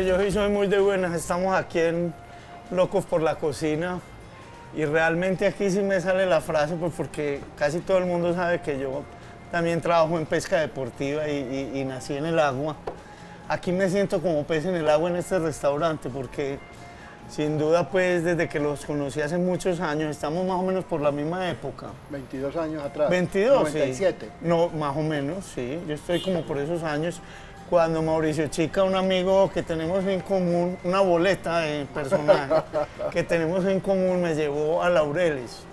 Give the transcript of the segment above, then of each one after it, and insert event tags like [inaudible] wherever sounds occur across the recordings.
Yo soy muy de buenas. Estamos aquí en Locos por la Cocina. Y realmente aquí sí me sale la frase, pues porque casi todo el mundo sabe que yo también trabajo en pesca deportiva y, y nací en el agua. Aquí me siento como pez en el agua en este restaurante porque sin duda, pues desde que los conocí hace muchos años, estamos más o menos por la misma época. 22 años atrás. 22, 97. Sí. No, más o menos, sí. Yo estoy como por esos años. Cuando Mauricio Chica, un amigo que tenemos en común, una boleta de personaje [laughs] que tenemos en común, me llevó a Laureles.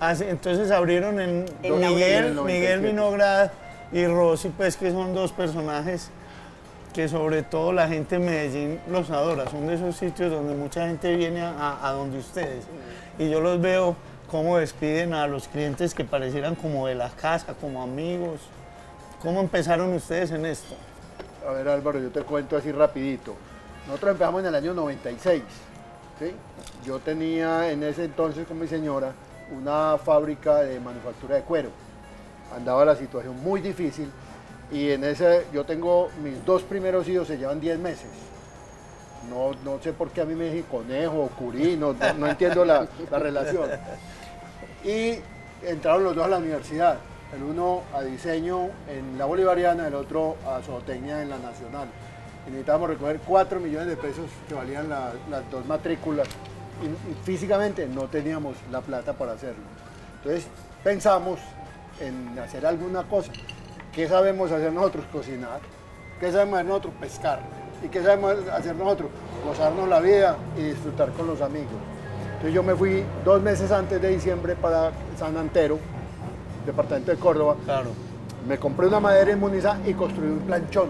Entonces abrieron en, Miguel, Miguel Vinograd y Rosy, pues que son dos personajes que sobre todo la gente de Medellín los adora. Son de esos sitios donde mucha gente viene a, donde ustedes. Y yo los veo cómo despiden a los clientes que parecieran como de la casa, como amigos. ¿Cómo empezaron ustedes en esto? A ver Álvaro, yo te cuento así rapidito. Nosotros empezamos en el año 96. Yo tenía en ese entonces con mi señora una fábrica de manufactura de cuero. Andaba la situación muy difícil y en ese, yo tengo, mis dos primeros hijos se llevan 10 meses. No, no sé por qué a mí me dije conejo o curí, no, entiendo la, relación. Y entraron los dos a la universidad, el uno a diseño en la bolivariana, el otro a zootecnia en la nacional. Necesitábamos recoger 4 millones de pesos que valían las dos matrículas y físicamente no teníamos la plata para hacerlo. Entonces pensamos en hacer alguna cosa. ¿Qué sabemos hacer nosotros? Cocinar. ¿Qué sabemos hacer nosotros? Pescar. ¿Y qué sabemos hacer nosotros? Gozarnos la vida y disfrutar con los amigos. Entonces yo me fui dos meses antes de diciembre para San Antero, departamento de Córdoba. Claro. Me compré una madera en Muniza y construí un planchón.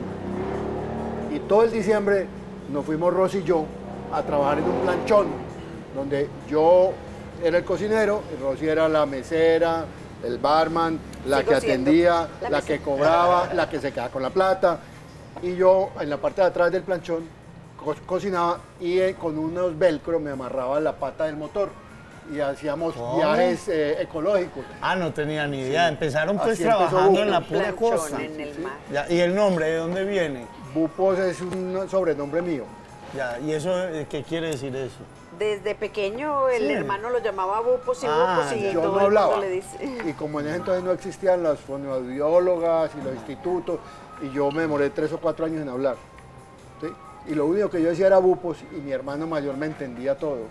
Y todo el diciembre nos fuimos Rosy y yo a trabajar en un planchón, donde yo era el cocinero, y Rosy era la mesera, el barman, la que atendía, la, que cobraba, la que se quedaba con la plata. Y yo en la parte de atrás del planchón cocinaba y eh, con unos velcro me amarraba la pata del motor y hacíamos viajes eh, ecológicos. Ah, no tenía ni idea. Empezaron pues trabajando en la pura costa. ¿Y el nombre de dónde viene? Bupos es un sobrenombre mío. Ya, ¿y eso eh, qué quiere decir eso? Desde pequeño el hermano lo llamaba bupos y ah, bupos y yo todo no hablaba. le dice. Y como en ese entonces no existían las fonoaudiólogas y los institutos, y yo me demoré tres o cuatro años en hablar. Y lo único que yo decía era bupos y mi hermano mayor me entendía todo.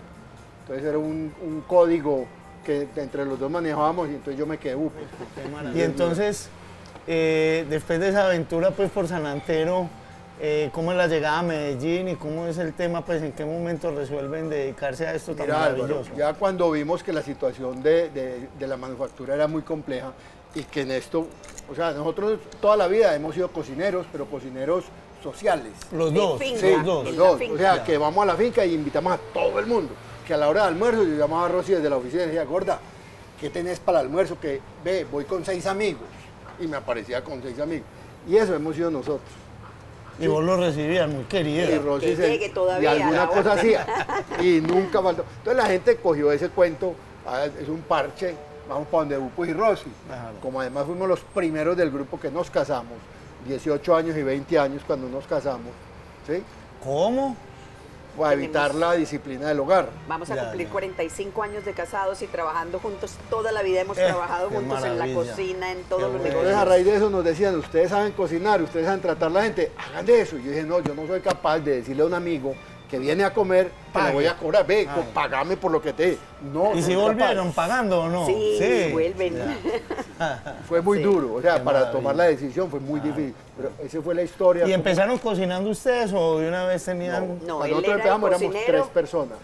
Entonces era un, código que entre los dos manejábamos y entonces yo me quedé bupos. Y entonces, eh, después de esa aventura pues por San Antero, eh, cómo es la llegada a Medellín y cómo es el tema, pues en qué momento resuelven dedicarse a esto tan maravilloso. ya cuando vimos que la situación de, la manufactura era muy compleja y que en esto, o sea, nosotros toda la vida hemos sido cocineros, pero cocineros sociales. Los dos, sí, los dos. O sea, que vamos a la finca y invitamos a todo el mundo. Que a la hora de almuerzo yo llamaba a Rosy desde la oficina y decía, gorda, ¿qué tenés para el almuerzo? Que ve, voy con seis amigos. Y me aparecía con seis amigos. Y eso hemos sido nosotros. Y vos lo recibías muy querido. Y Rosy que todavía y alguna cosa hacía. Y nunca faltó. Entonces la gente cogió ese cuento, ah, es un parche, vamos para donde Bupo y Rosy. Como además fuimos los primeros del grupo que nos casamos, 18 años y 20 años cuando nos casamos. ¿sí? ¿Cómo? A evitar la disciplina del hogar. Vamos a cumplir 45 años de casados y trabajando juntos. Toda la vida hemos eh, trabajado juntos en la cocina, en todos los negocios. a raíz de eso nos decían, ustedes saben cocinar, ustedes saben tratar a la gente, hagan de eso. Y yo dije, no, yo no soy capaz de decirle a un amigo que viene a comer, que le voy a cobrar, ve, pagame por lo que te... No, ¿Y si volvieron pagando o no? Sí, vuelven. [laughs] fue muy duro, o sea, para tomar la decisión fue muy difícil, pero esa fue la historia. ¿Y empezaron cocinando ustedes o de una vez tenían...? No, Cuando nosotros empezamos éramos tres personas.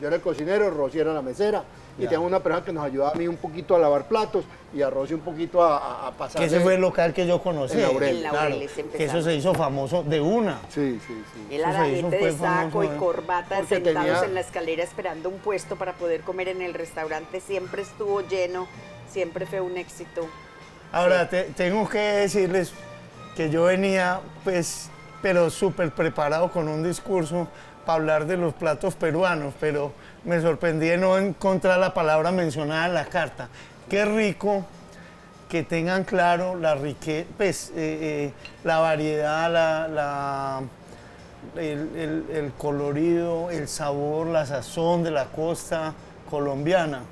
Yo era el cocinero, Rosy era la mesera, y tengo una persona que nos ayuda a mí un poquito a lavar platos y a Rosy un poquito a, pasar. Que ese fue el local que yo conocí. En Laurel. claro, que eso se hizo famoso de una. Sí, sí, sí. Él la gente de saco y corbata sentados en la escalera esperando un puesto para poder comer en el restaurante. Siempre estuvo lleno, siempre fue un éxito. Ahora, tengo que decirles que yo venía, pues, pero súper preparado con un discurso para hablar de los platos peruanos, pero me sorprendí no encontrar la palabra mencionada en la carta. Qué rico que tengan claro la riqueza, pues, eh, eh, la variedad, la, el, colorido, el sabor, la sazón de la costa colombiana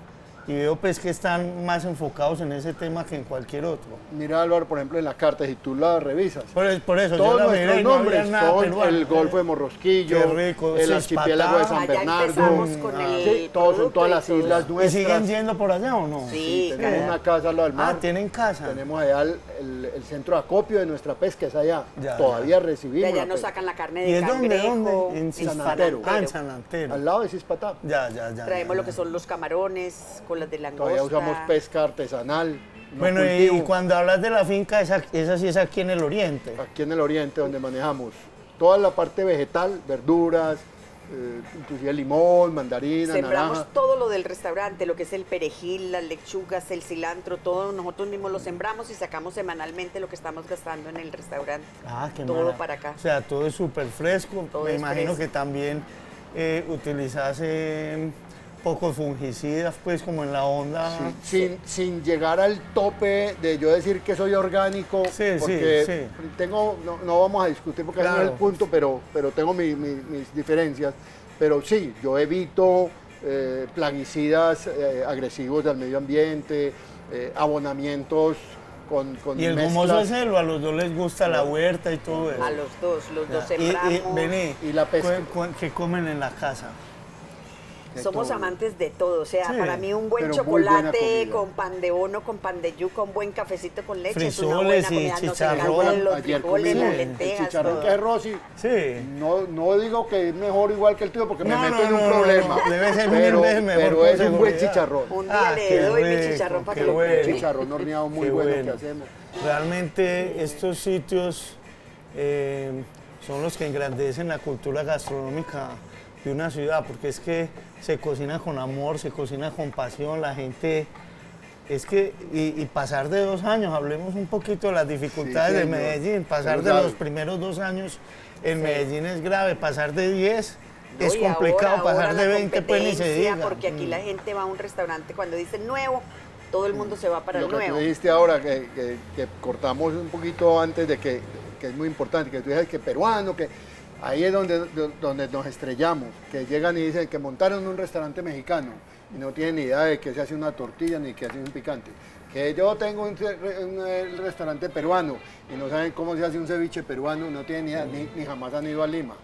y veo pues que están más enfocados en ese tema que en cualquier otro. Mira Álvaro, por ejemplo, en la carta, si tú la revisas. Por, eso, todos yo nuestros nombres son el Golfo de Morrosquillo, el archipiélago de San Bernardo, con el todos son todas las islas nuestras. ¿Y siguen yendo por allá o no? Sí, tenemos una casa al lado del mar. Ah, tienen casa. Tenemos allá el, centro de acopio de nuestra pesca, es allá. Todavía recibimos. De allá nos sacan la carne de ¿Y cangrejo. dónde? En San Antero. Ah, en San Antero. Al lado de Cispatá. Ya, ya, ya. Traemos lo que son los camarones, con las de langosta. Todavía usamos pesca artesanal. bueno, y cuando hablas de la finca, esa, esa sí es aquí en el oriente. Aquí en el oriente, donde manejamos toda la parte vegetal, verduras, eh, inclusive limón, mandarina, Sembramos todo lo del restaurante, lo que es el perejil, las lechugas, el cilantro, todo nosotros mismos lo sembramos y sacamos semanalmente lo que estamos gastando en el restaurante. Ah, qué Todo para acá. O sea, todo es súper fresco. Me imagino que también eh, utilizas pocos fungicidas, pues como en la onda. sin, sin, llegar al tope de yo decir que soy orgánico, porque tengo, no, vamos a discutir porque no es el punto, pero, pero tengo mis diferencias. Pero sí, yo evito eh, plaguicidas eh, agresivos del medio ambiente, eh, abonamientos con, con Y el humoso es selva, a los dos les gusta la huerta y todo eso. A los dos, los dos sembramos. Y, y, la pesca. ¿Qué comen en la casa? Somos amantes de todo, o sea, para mí un buen chocolate con pan de bono, con pan de yuca, un buen cafecito con leche es una buena comida. Y chicharrón. los frijoles, las lentejas. El chicharrón que es Rosy. Sí. No, no digo que es mejor igual que el tuyo porque me meto en un problema. Debe ser pero, mil veces mejor. Pero es un buen chicharrón. Un día ah, le doy mi chicharrón para que lo pruebe. chicharrón horneado muy bueno, que hacemos. Realmente estos sitios eh, son los que engrandecen la cultura gastronómica de una ciudad, porque es que se cocina con amor, se cocina con pasión, la gente... Es que, y, pasar de dos años, hablemos un poquito de las dificultades de Medellín, pasar de los primeros dos años en Medellín es grave, pasar de 10 es complicado, pasar de 20 pues ni se diga. Porque aquí la mm. gente va a un restaurante cuando dice nuevo, todo el mundo se va para el nuevo. Lo que tú dijiste ahora, que, que, cortamos un poquito antes de que, que es muy importante, que tú dices que peruano, que Ahí es donde, donde nos estrellamos, que llegan y dicen que montaron un restaurante mexicano y no tienen ni idea de que se hace una tortilla ni que hace un picante. Que yo tengo un, restaurante peruano y no saben cómo se hace un ceviche peruano, no tienen ni idea, ni, jamás han ido a Lima.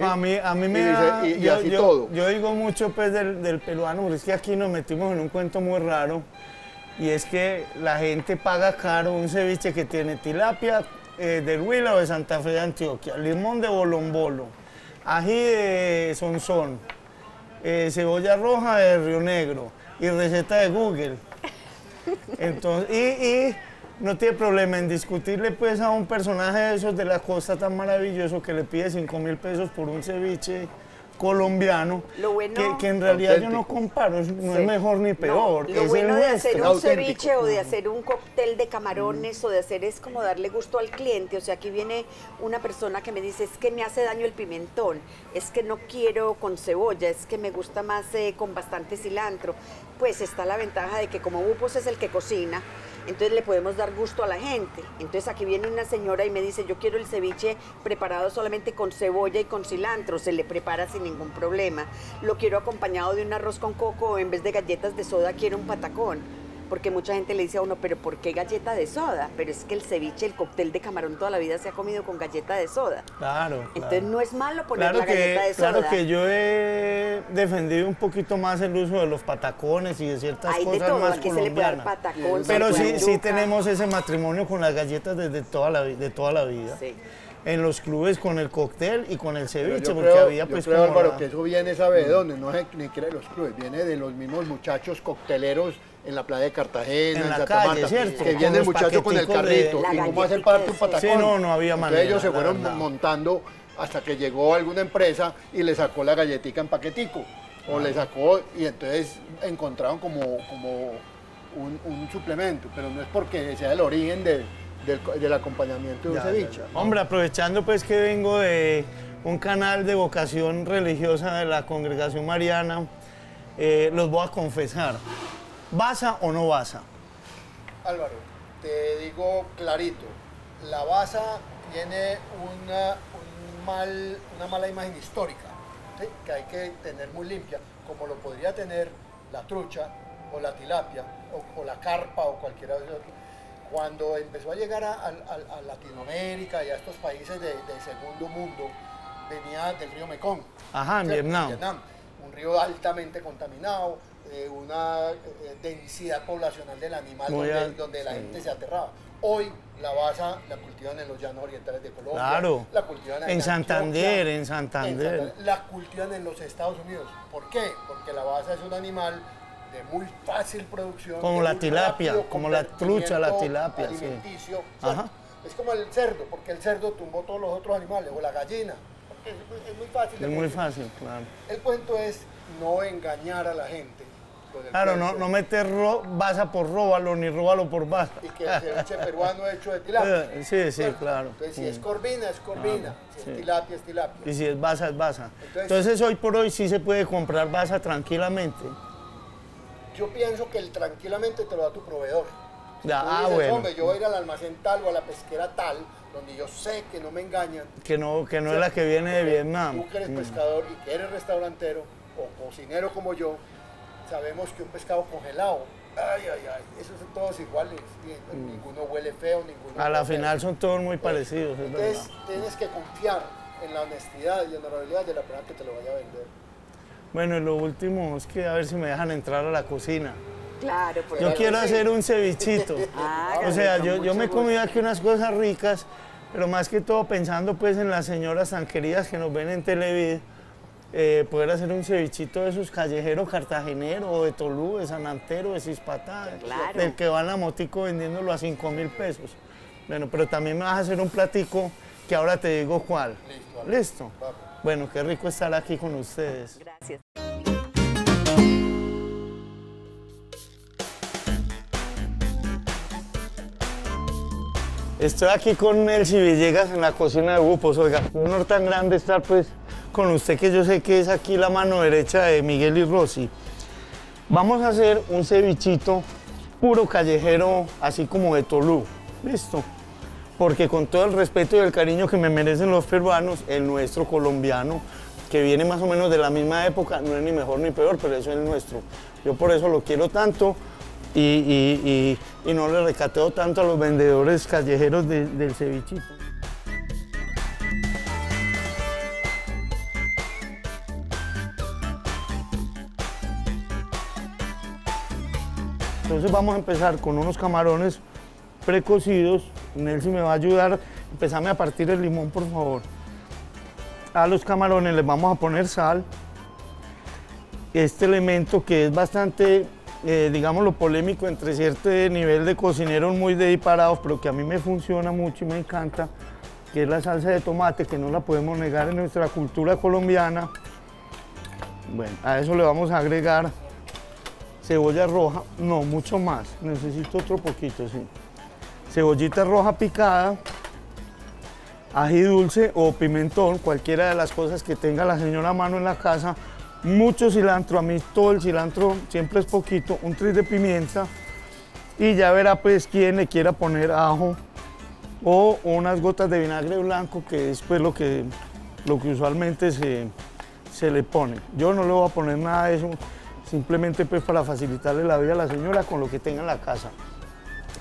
A mí, a mí me da, y, yo, así todo. Yo digo mucho pues del, del, peruano, porque es que aquí nos metimos en un cuento muy raro. Y es que la gente paga caro un ceviche que tiene tilapia, eh, del Huila o de Santa Fe de Antioquia, limón de bolombolo, ají de Sonsón, eh, cebolla roja de Río Negro y receta de Google. Entonces, y, no tiene problema en discutirle pues a un personaje de esos de la costa tan maravilloso que le pide 5 mil pesos por un ceviche colombiano, que, en realidad yo no comparo, no es mejor ni peor. lo bueno de hacer un ceviche o de hacer un cóctel de camarones o de hacer es como darle gusto al cliente. O sea, aquí viene una persona que me dice, es que me hace daño el pimentón, es que no quiero con cebolla, es que me gusta más eh, con bastante cilantro. Pues está la ventaja de que como Bupos es el que cocina, entonces le podemos dar gusto a la gente. Entonces aquí viene una señora y me dice, yo quiero el ceviche preparado solamente con cebolla y con cilantro, se le prepara sin ningún problema. Lo quiero acompañado de un arroz con coco en vez de galletas de soda quiero un patacón porque mucha gente le dice a uno, pero ¿por qué galleta de soda? Pero es que el ceviche, el cóctel de camarón toda la vida se ha comido con galleta de soda. Claro. Entonces no es malo poner la galleta de soda. Claro que yo he defendido un poquito más el uso de los patacones y de ciertas Hay cosas de todo. más Aquí se le puede dar patacón, Pero sí, sí tenemos ese matrimonio con las galletas desde toda la, de toda la vida. Sí en los clubes con el cóctel y con el ceviche, porque había pues yo creo, Álvaro, que eso viene, ¿sabe de dónde? No es ni siquiera de los clubes, viene de los mismos muchachos cocteleros en la playa de Cartagena, en, la calle, ¿cierto? que viene el muchacho con el carrito y cómo hace parte un patacón. Sí, no, no había manera. ellos se fueron montando hasta que llegó alguna empresa y le sacó la galletica en paquetico. O le sacó y entonces encontraron como, como un, suplemento, pero no es porque sea el origen del, acompañamiento de un ceviche. Hombre, aprovechando pues que vengo de un canal de vocación religiosa de la congregación mariana, eh, los voy a confesar. ¿Basa o no basa? Álvaro, te digo clarito, la basa tiene una, mal, una mala imagen histórica, que hay que tener muy limpia, como lo podría tener la trucha o la tilapia o, la carpa o cualquiera de esos. Cuando empezó a llegar a, Latinoamérica y a estos países de, segundo mundo, venía del río Mekong. Ajá, en Vietnam. Un río altamente contaminado, eh, una eh, densidad poblacional del animal donde, la gente se aterraba. Hoy la basa la cultivan en los llanos orientales de Colombia. Claro. La cultivan en, Santander, en Santander, La cultivan en los Estados Unidos. ¿Por qué? Porque la basa es un animal de muy fácil producción. Como la tilapia, como la trucha, la tilapia. Alimenticio. Es como el cerdo, porque el cerdo tumbó todos los otros animales, o la gallina. Porque es, muy fácil. Es muy fácil, claro. El cuento es no engañar a la gente Claro, no, no meter basa por róbalo ni róbalo por basa. Y que el ceviche peruano hecho de tilapia. [laughs] Sí, sí, claro. Entonces, si es corvina, es corvina. si es tilapia, es tilapia. Y si es basa, es basa. Entonces, hoy por hoy sí se puede comprar basa tranquilamente. Yo pienso que el tranquilamente te lo da tu proveedor. ya, ah, bueno. Hombre, yo voy a ir al almacén tal o a la pesquera tal, donde yo sé que no me engañan. Que no, que no es la que viene de Vietnam. Tú que eres mm. pescador y que eres restaurantero o cocinero como yo, sabemos que un pescado congelado, ay, ay, ay, esos son todos iguales, mm. ninguno huele feo, ninguno... A la final son todos muy parecidos, Entonces tienes que confiar en la honestidad y honorabilidad de la persona que te lo vaya a vender. Bueno, y lo último es que a ver si me dejan entrar a la cocina. Claro, Yo quiero hacer un cevichito. [laughs] Ah, o sea, yo, yo me he comido aquí unas cosas ricas, pero más que todo pensando pues en las señoras tan queridas que nos ven en Televid eh, poder hacer un cevichito de esos callejeros cartageneros, de Tolú, de San Antero, de Cispatá, del que va en la motico vendiéndolo a 5 mil pesos. Bueno, pero también me vas a hacer un platico que ahora te digo cuál. Listo. ¿Listo? Bueno, qué rico estar aquí con ustedes. Estoy aquí con Elsie Villegas en la cocina de Bupos. Oiga, un honor tan grande estar pues con usted que yo sé que es aquí la mano derecha de Miguel y Rossi. Vamos a hacer un cevichito puro callejero, así como de Tolú. Listo. Porque con todo el respeto y el cariño que me merecen los peruanos, el nuestro colombiano, que viene más o menos de la misma época, no es ni mejor ni peor, pero eso es el nuestro. Yo por eso lo quiero tanto y, no le recateo tanto a los vendedores callejeros del cevichito. Entonces vamos a empezar con unos camarones precocidos. Nelson me va a ayudar. Empezame a partir el limón, por favor. A los camarones les vamos a poner sal. Este elemento que es bastante, eh, digámoslo, polémico entre cierto nivel de cocineros muy dediparados, pero que a mí me funciona mucho y me encanta, que es la salsa de tomate, que no la podemos negar en nuestra cultura colombiana. Bueno, a eso le vamos a agregar cebolla roja, no, mucho más, necesito otro poquito, sí. Cebollita roja picada, ají dulce o pimentón, cualquiera de las cosas que tenga la señora a mano en la casa, mucho cilantro, a mí todo el cilantro siempre es poquito, un tris de pimienta y ya verá pues quién le quiera poner ajo o unas gotas de vinagre blanco que es pues lo que, lo que usualmente se, se le pone. Yo no le voy a poner nada de eso, simplemente pues para facilitarle la vida a la señora con lo que tenga en la casa.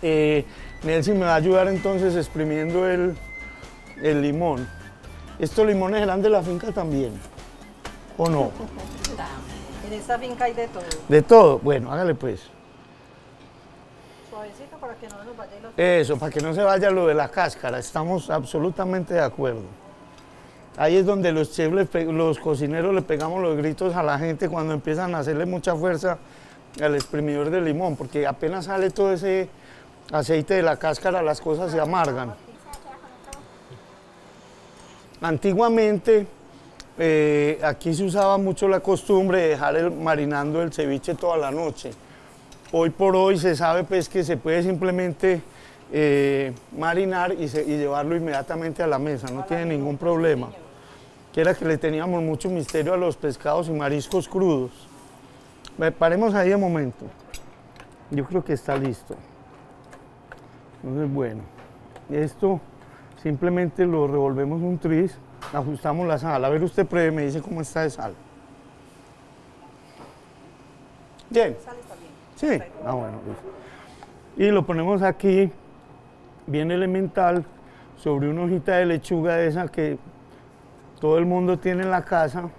Eh, Nelson me va a ayudar entonces exprimiendo el, el limón. ¿Estos limones eran de la finca también? ¿O no? En esta finca hay de todo. ¿De todo? Bueno, hágale pues. Suavecito para que no nos vaya lo... Eso, para que no se vaya lo de la cáscara. Estamos absolutamente de acuerdo. Ahí es donde los chefs, los cocineros le pegamos los gritos a la gente cuando empiezan a hacerle mucha fuerza al exprimidor de limón, porque apenas sale todo ese aceite de la cáscara, las cosas se amargan. Antiguamente eh, aquí se usaba mucho la costumbre de dejar marinando el ceviche toda la noche. Hoy por hoy se sabe pues que se puede simplemente eh, marinar y, llevarlo inmediatamente a la mesa, no tiene ningún problema que era que le teníamos mucho misterio a los pescados y mariscos crudos. Paremos ahí un momento. Yo creo que está listo. Entonces, bueno, esto simplemente lo revolvemos un tris ajustamos la sal. A ver, usted pruebe, me dice cómo está de sal. Bien. Sal está bien. Sí. Ah, bueno. Y lo ponemos aquí, bien elemental, sobre una hojita de lechuga de esa que todo el mundo tiene en la casa.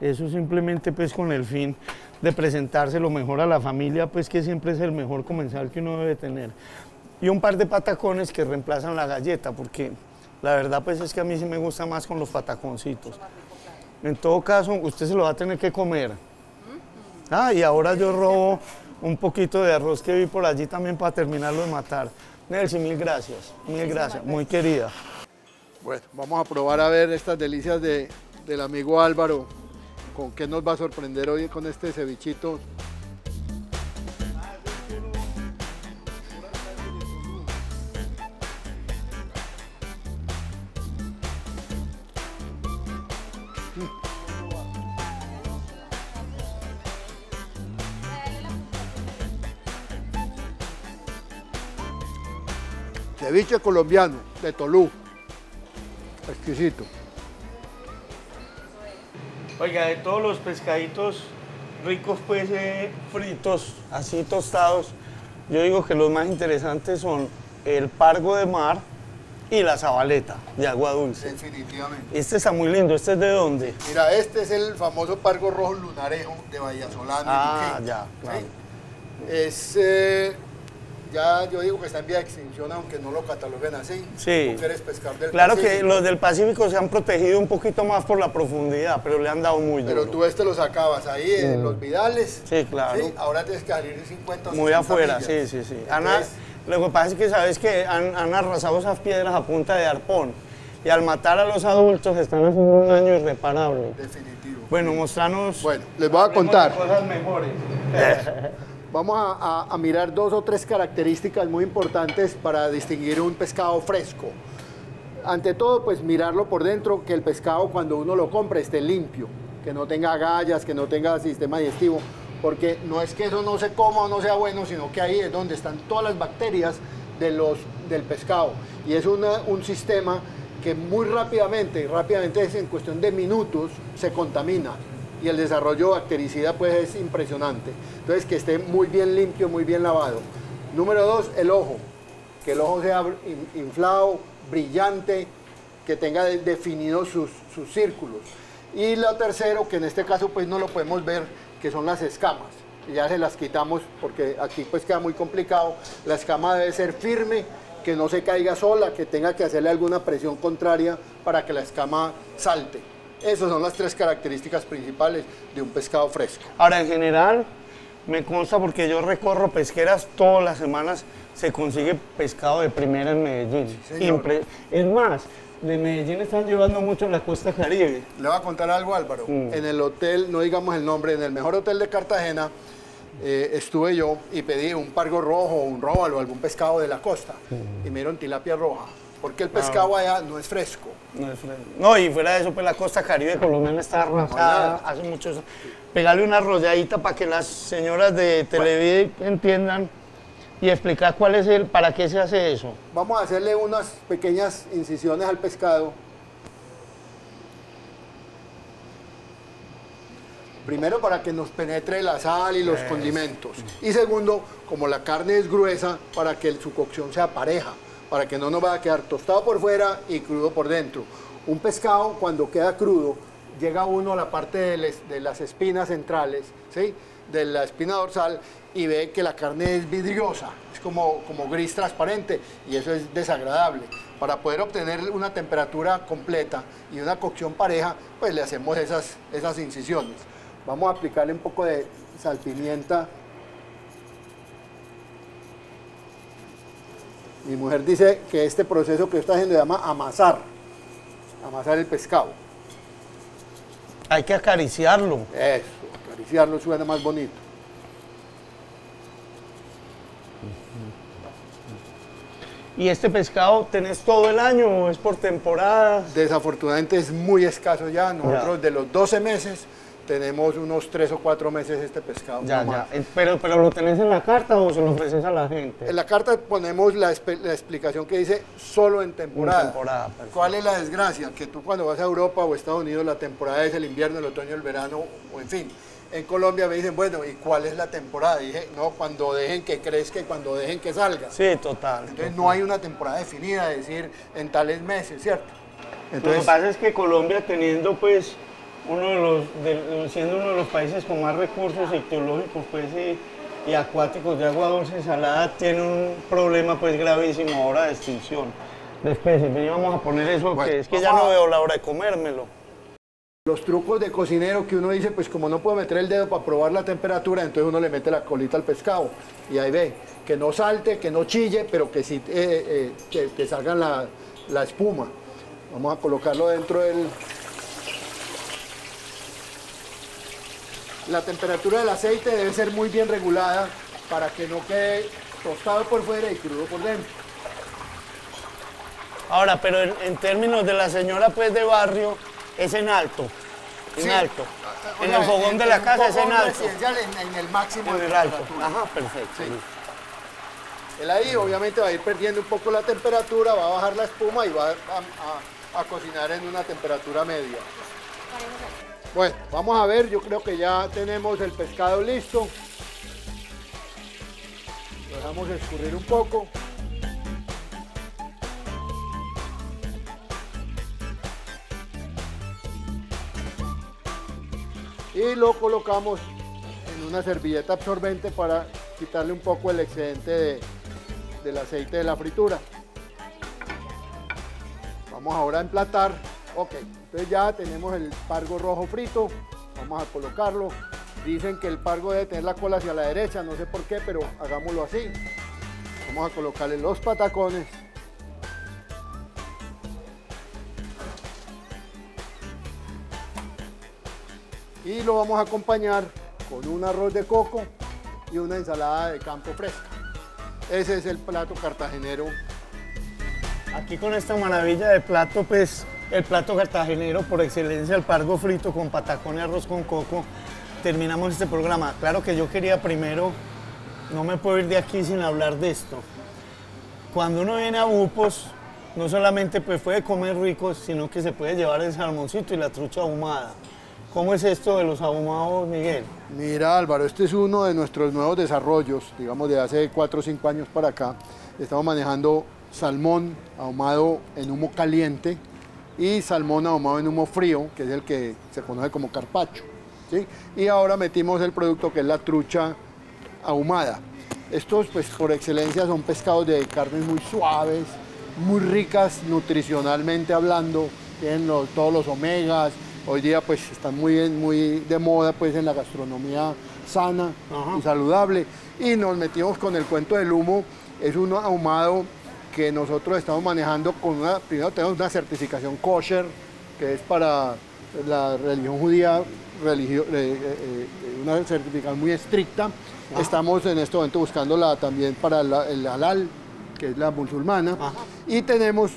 Eso simplemente pues con el fin de presentarse lo mejor a la familia, pues que siempre es el mejor comensal que uno debe tener. Y un par de patacones que reemplazan la galleta, porque la verdad pues es que a mí sí me gusta más con los pataconcitos. En todo caso, usted se lo va a tener que comer. Ah, y ahora yo robo un poquito de arroz que vi por allí también para terminarlo de matar. Nelson, mil gracias, mil gracias, muy querida. Bueno, vamos a probar a ver estas delicias de, del amigo Álvaro. ¿Con qué nos va a sorprender hoy con este cevichito? Ceviche colombiano de Tolú. Exquisito. Oiga, de todos los pescaditos ricos, pues eh, fritos, así tostados, yo digo que los más interesantes son el pargo de mar y la zabaleta de agua dulce. Definitivamente. Este está muy lindo, ¿este es de dónde? Mira, este es el famoso pargo rojo lunarejo de Vallasolano. Ah, ya. Es, eh, ya yo digo que está en vía de extinción, aunque no lo cataloguen así. Sí. Tú quieres pescar del Claro que los del Pacífico se han protegido un poquito más por la profundidad, pero le han dado muy duro. Pero tú este lo sacabas ahí en los vidales. Sí, claro. Ahora tienes que salir 50 o Muy 60 afuera, millas. sí, sí, sí. Entonces, lo que pasa es que sabes que han, han arrasado esas piedras a punta de arpón y al matar a los adultos están haciendo un daño irreparable. definitivo. Bueno, mostranos. Bueno, les voy a contar. Cosas mejores. [laughs] Vamos a, mirar dos o tres características muy importantes para distinguir un pescado fresco. Ante todo, pues mirarlo por dentro, que el pescado cuando uno lo compra esté limpio, que no tenga agallas, que no tenga sistema digestivo, porque no es que eso no se coma o no sea bueno, sino que ahí es donde están todas las bacterias de los, del pescado. Y es un sistema que muy rápidamente, rápidamente es en cuestión de minutos, se contamina y el desarrollo bactericida pues es impresionante. Entonces que esté muy bien limpio, muy bien lavado. Número dos, el ojo. Que el ojo sea in- inflado, brillante, que tenga de- definidos sus, sus círculos. Y lo tercero, que en este caso pues no lo podemos ver, que son las escamas. Ya se las quitamos porque aquí pues queda muy complicado. La escama debe ser firme, que no se caiga sola, que tenga que hacerle alguna presión contraria para que la escama salte. Esas son las tres características principales de un pescado fresco. Ahora, en general, me consta porque yo recorro pesqueras todas las semanas, se consigue pescado de primera en Medellín. es más, de Medellín están llevando mucho la costa caribe. Le voy a contar algo, Álvaro. En el hotel, no digamos el nombre, en el mejor hotel de Cartagena, eh, estuve yo y pedí un pargo rojo, un róbalo, algún pescado de la costa. Y me dieron tilapia roja. Porque el pescado allá no es fresco. No, es fresco. No, y fuera de eso, pues la costa caribe colombiana está arrasada hace muchos años. Pegarle una arrolladita para que las señoras de Televid entiendan y explicar cuál es el, para qué se hace eso. Vamos a hacerle unas pequeñas incisiones al pescado. Primero para que nos penetre la sal y los condimentos. Y segundo, como la carne es gruesa, para que su cocción sea pareja, para que no nos vaya a quedar tostado por fuera y crudo por dentro. Un pescado cuando queda crudo, llega uno a la parte de, las espinas centrales, ¿sí? de la espina dorsal, y ve que la carne es vidriosa, es como, como gris transparente, y eso es desagradable. Para poder obtener una temperatura completa y una cocción pareja, pues le hacemos esas, esas incisiones. Vamos a aplicarle un poco de salpimienta. Mi mujer dice que este proceso que está haciendo se llama amasar, amasar el pescado. Hay que acariciarlo. Eso, acariciarlo suena más bonito. ¿Y este pescado tenés todo el año o es por temporadas? Desafortunadamente es muy escaso ya. Nosotros de los 12 meses tenemos unos tres o cuatro meses este pescado. Ya, ya. Eh, Pero, pero lo tenés en la carta o se lo ofreces a la gente. En la carta ponemos la, la explicación que dice solo en temporada. En temporada. ¿Cuál es la desgracia? Que tú cuando vas a Europa o Estados Unidos la temporada es el invierno, el otoño, el verano o en fin. En Colombia me dicen, bueno, ¿y cuál es la temporada? dije, no, cuando dejen que crezca y cuando dejen que salga. Sí, total. Entonces no hay una temporada definida, de decir en tales meses, ¿cierto? Lo que Entonces, pasa es que Colombia teniendo pues uno de los, de- siendo uno de los países con más recursos ictiológicos pues y, y acuáticos de agua dulce salada tiene un problema pues gravísimo ahora de extinción de especies. Vamos a poner eso Bueno, que es que ya no veo la hora de comérmelo. los trucos de cocinero que uno dice, pues como no puedo meter el dedo para probar la temperatura, entonces uno le mete la colita al pescado y ahí ve, que no salte, que no chille, pero que sí eh, eh, que, que salgan la, la espuma. Vamos a colocarlo dentro del... La temperatura del aceite debe ser muy bien regulada para que no quede tostado por fuera y crudo por dentro. Ahora, pero en, en términos de la señora pues de barrio es en alto, en Sí. alto. O En sea, el fogón de la casa es en alto. en, en el máximo En de el alto. temperatura. Ajá, perfecto. Sí. Él ahí obviamente va a ir perdiendo un poco la temperatura, va a bajar la espuma y va a, a- a cocinar en una temperatura media. Bueno, vamos a ver, yo creo que ya tenemos el pescado listo. Lo dejamos escurrir un poco. Y lo colocamos en una servilleta absorbente para quitarle un poco el excedente de- del aceite de la fritura. Vamos ahora a emplatar. Ok, entonces ya tenemos el pargo rojo frito. Vamos a colocarlo. Dicen que el pargo debe tener la cola hacia la derecha, no sé por qué, pero hagámoslo así. Vamos a colocarle los patacones. Y lo vamos a acompañar con un arroz de coco y una ensalada de campo fresca. Ese es el plato cartagenero. Aquí con esta maravilla de plato, pues el plato cartagenero por excelencia, el pargo frito con patacón y arroz con coco, terminamos este programa. Claro que yo quería primero, no me puedo ir de aquí sin hablar de esto. Cuando uno viene a Bupos, no solamente pues puede comer rico, sino que se puede llevar el salmoncito y la trucha ahumada. ¿Cómo es esto de los ahumados, Miguel? Mira Álvaro, este es uno de nuestros nuevos desarrollos, digamos de hace 4 o 5 años para acá. Estamos manejando salmón ahumado en humo caliente y salmón ahumado en humo frío, que es el que se conoce como carpacho. ¿sí? Y ahora metimos el producto que es la trucha ahumada. Estos, pues por excelencia, son pescados de carnes muy suaves, muy ricas nutricionalmente hablando, tienen los- todos los omegas. Hoy día, pues están muy, en- muy de moda, pues en la gastronomía sana Ajá. y saludable. Y nos metimos con el cuento del humo. Es un ahumado que nosotros estamos manejando con una, primero tenemos una certificación kosher, que es para la religión judía, religio- eh, eh, eh, una certificación muy estricta. Estamos en este momento buscándola también para la- el halal, que es la musulmana. Ajá. Y tenemos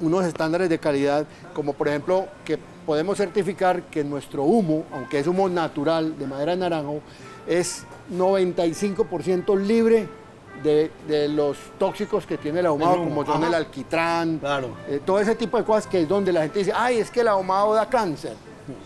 unos estándares de calidad, como por ejemplo que podemos certificar que nuestro humo, aunque es humo natural de madera de naranjo, es 95% libre de, de los tóxicos que tiene el ahumado, El humo, como son ajá. el alquitrán, Claro. eh, todo ese tipo de cosas que es donde la gente dice, ay, es que el ahumado da cáncer.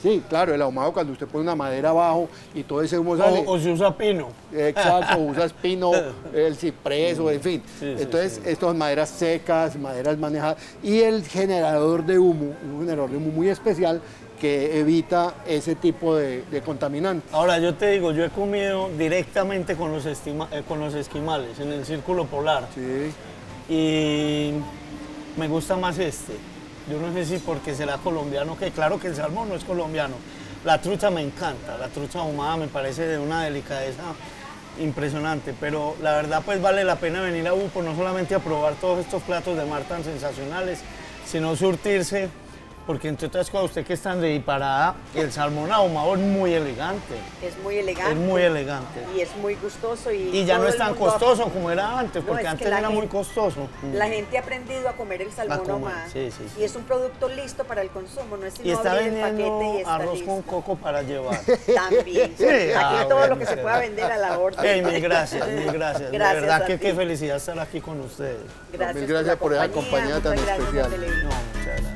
Sí, claro, el ahumado cuando usted pone una madera abajo y todo ese humo sale. O, o se usa pino. Exacto, [laughs] usa espino, el ciprés o en fin. Sí, sí, Entonces, sí. estas maderas secas, maderas manejadas y el generador de humo, un generador de humo muy especial que evita ese tipo de, de contaminantes. Ahora yo te digo, yo he comido directamente con los, estima- eh, con los esquimales en el círculo polar Sí. y me gusta más este. Yo no sé si porque será colombiano, que claro que el salmón no es colombiano. La trucha me encanta, la trucha ahumada me parece de una delicadeza impresionante, pero la verdad pues vale la pena venir a Upo no solamente a probar todos estos platos de mar tan sensacionales, sino surtirse porque entre otras cosas, usted que está en parada, el salmón ahumado es muy elegante. Es muy elegante. Es muy elegante. Y es muy gustoso. Y, Y ya no es tan ha- costoso como era antes, No, porque es que antes era muy costoso. La gente ha aprendido a comer el salmón comer, ahumado. sí, sí, sí. Y es un producto listo para el consumo, no es sino Y está abrir el paquete y está arroz listo. con coco para llevar. [laughs] También. Sí, Aquí ah, todo bueno, lo que se pueda vender a la orden. Mil gracias, mil gracias. Gracias de verdad que ti. qué felicidad estar aquí con ustedes. Gracias, Mil gracias por la esa compañía tan especial. No, muchas gracias.